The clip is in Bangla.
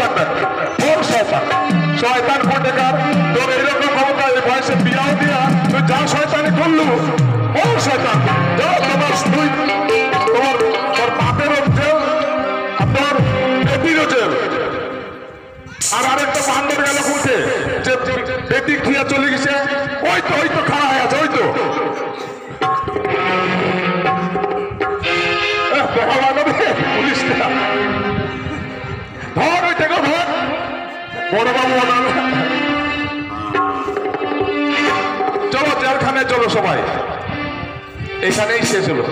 শয়তান না তোর শয়তান শয়তান কোটেকার তোর এইরকম ক্ষমতা, এই বয়সে বিয়াও দিয়া, তুই যা শয়তানি করলু ওর শয়তান, যা তোমার তুই। তোমার, তোর বাপেরও জেল তোর বেটিরও জেল। আর আরেকটা বান্ধব গেল খুঁজে যে বেটি চলো চেয়ারখানে চলো সবাই। এখানেই শেষ হলো।